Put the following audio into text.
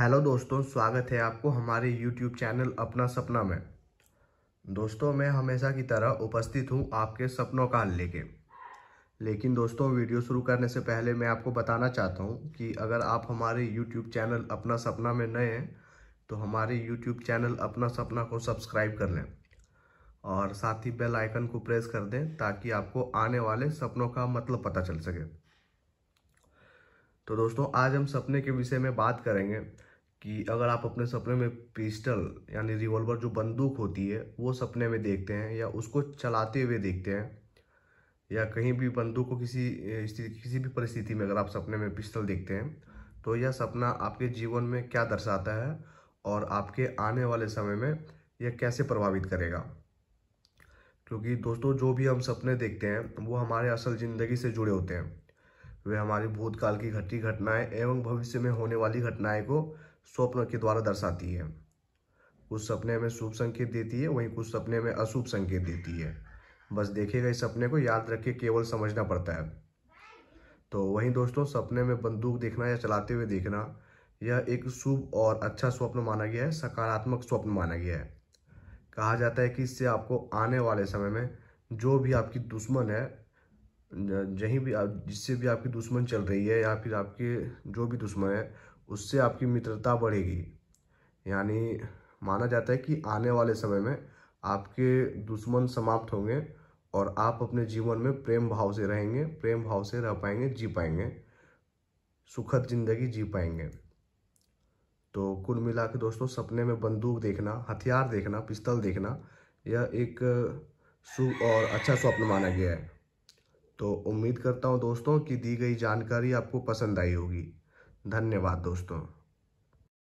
Hello दोस्तों, स्वागत है आपको हमारे यूट्यूब चैनल अपना सपना में। दोस्तों, मैं हमेशा की तरह उपस्थित हूँ आपके सपनों का हल लेके। लेकिन दोस्तों, वीडियो शुरू करने से पहले मैं आपको बताना चाहता हूँ कि अगर आप हमारे यूट्यूब चैनल अपना सपना में नए हैं तो हमारे यूट्यूब चैनल अपना सपना को सब्सक्राइब कर लें और साथ ही बेल आइकन को प्रेस कर दें ताकि आपको आने वाले सपनों का मतलब पता चल सके। तो दोस्तों, आज हम सपने के विषय में बात करेंगे। कि अगर आप अपने सपने में पिस्टल यानी रिवॉल्वर जो बंदूक होती है, वो सपने में देखते हैं या उसको चलाते हुए देखते हैं, या कहीं भी बंदूक को किसी किसी भी परिस्थिति में अगर आप सपने में पिस्टल देखते हैं तो यह सपना आपके जीवन में क्या दर्शाता है और आपके आने वाले समय में यह कैसे प्रभावित करेगा। क्योंकि दोस्तों, जो भी हम सपने देखते हैं, वो हमारे असल ज़िंदगी से जुड़े होते हैं। वे हमारी भूतकाल की घटी घटनाएँ एवं भविष्य में होने वाली घटनाएँ को स्वप्न के द्वारा दर्शाती है। कुछ सपने में शुभ संकेत देती है, वहीं कुछ सपने में अशुभ संकेत देती है। बस देखे इस सपने को, याद रख के केवल समझना पड़ता है। तो वहीं दोस्तों, सपने में बंदूक देखना या चलाते हुए देखना, यह एक शुभ और अच्छा स्वप्न माना गया है, सकारात्मक स्वप्न माना गया है। कहा जाता है कि इससे आपको आने वाले समय में जो भी आपकी दुश्मन है जहीं भी आप, जिससे भी आपकी दुश्मन चल रही है या फिर आपके जो भी दुश्मन है उससे आपकी मित्रता बढ़ेगी। यानी माना जाता है कि आने वाले समय में आपके दुश्मन समाप्त होंगे और आप अपने जीवन में प्रेम भाव से रहेंगे, प्रेम भाव से रह पाएँगे, जी पाएँगे, सुखद ज़िंदगी जी पाएँगे। तो कुल मिला के दोस्तों, सपने में बंदूक देखना, हथियार देखना, पिस्तल देखना, यह एक शुभ और अच्छा स्वप्न माना गया है। तो उम्मीद करता हूँ दोस्तों कि दी गई जानकारी आपको पसंद आई होगी। धन्यवाद दोस्तों।